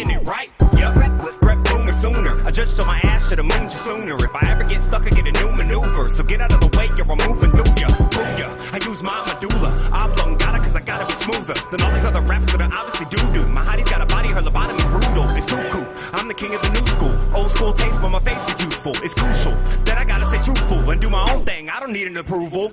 getting it right. Yup, rep boomer sooner. I just so my ass should have moved you sooner. If I ever get stuck, I get a new maneuver. So get out of the way, you're moving through ya. Through ya. I use my medulla. I blung got it, cause I gotta be smoother than all these other rappers that are obviously doo doo. My hottie got a body, her lobotomy's brutal. It's cuckoo. I'm the king of the new school. Old school taste, but my face is youthful. It's crucial that I gotta stay truthful and do my own thing. I don't need an approval.